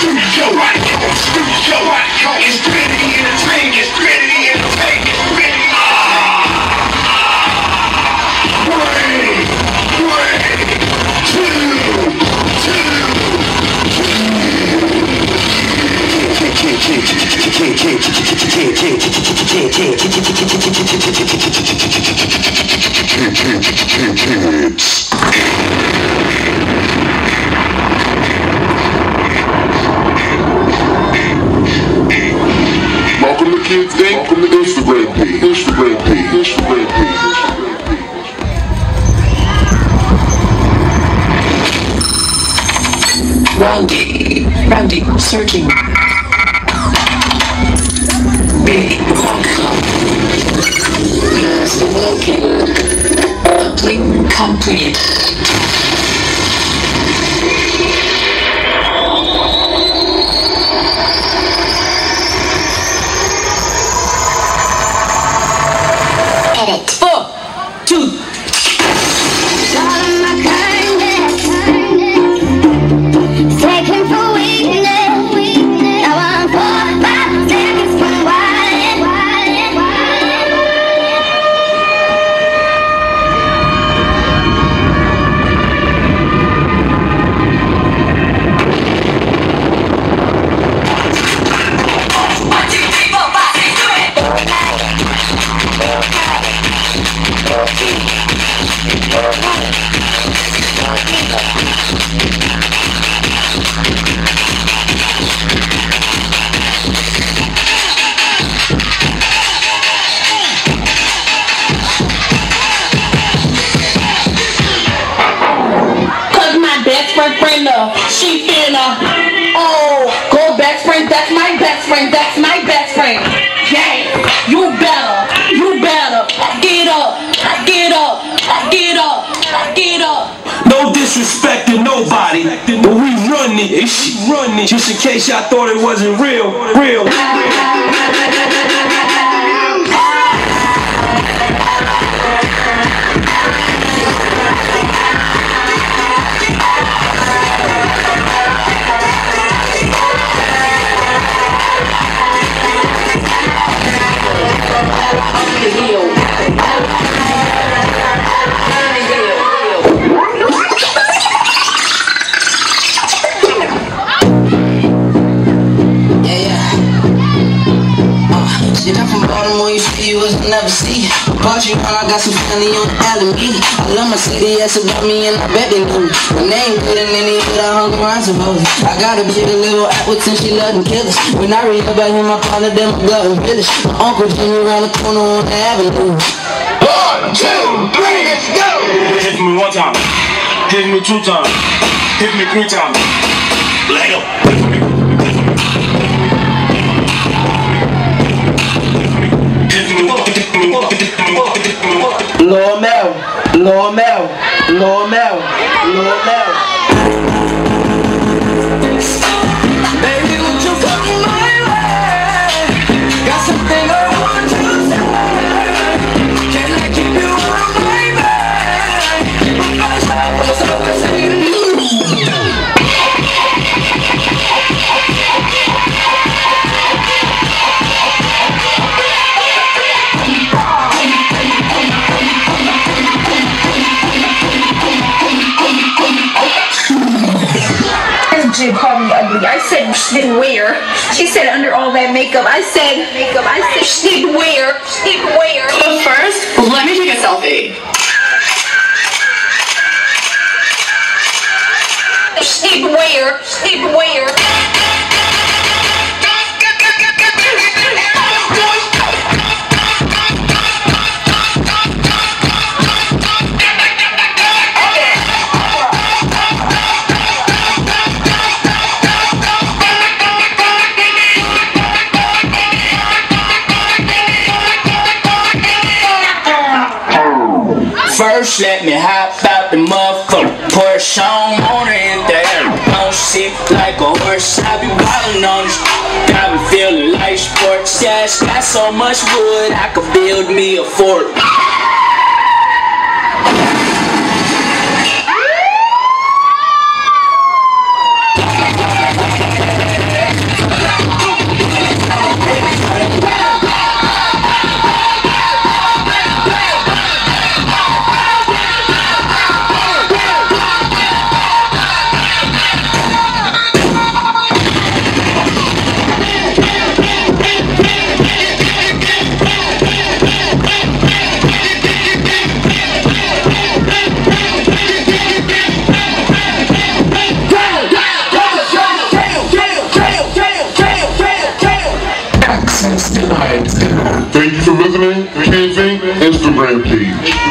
Studio, studio, it's gritty in the tank, it's gritty in the tank, it's. Three, Welcome to Roundy, Roundy, searching. B. Yes, located. Uplink complete. To nobody, but we run it. Shit, run it. Just in case y'all thought it wasn't real, real. Yeah, I'm from Baltimore, you feel you was never see. Bought you on, I got some family on the Alameda. I love my city, ask about me, and I bet they know me. My name good than any hood I hung around, suppose. I got a bigger little Appleton, she love them killers. When I read about him, I found out them gut and village. My uncle Jimmy around the corner on the avenue. One, two, three, let's go! Hit me one time. Hit me two times. Hit me three times. Lego. Lomel, Lomel, Lomel, Lomel. Jim called me ugly. I said, she did where? She said, under all that makeup. I said, makeup. I said, did where? Did where? But first, let me take a selfie. First, let me hop out the motherfucker. Porsche on motor in the air. Don't sit like a horse. I be wildin' on this. Got me feeling like sports. Yeah, it's got so much wood. I could build me a fort. Thank you for listening. Kenzie, Instagram page.